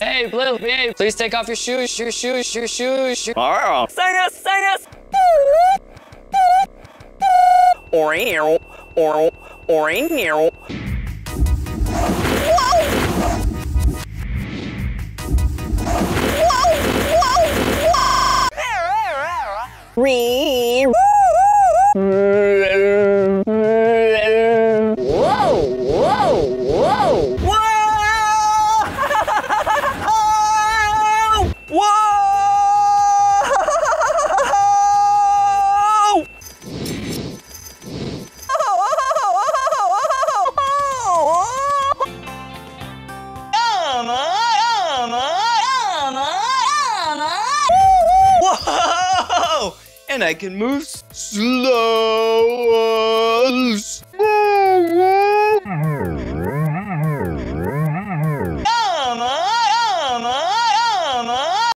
Hey, Blue, behave. Please take off your shoes, shoes, shoes, shoes, shoes, shoes. Oh. Sinus, sinus. Oral, oral, oral. Re. And I can move slow.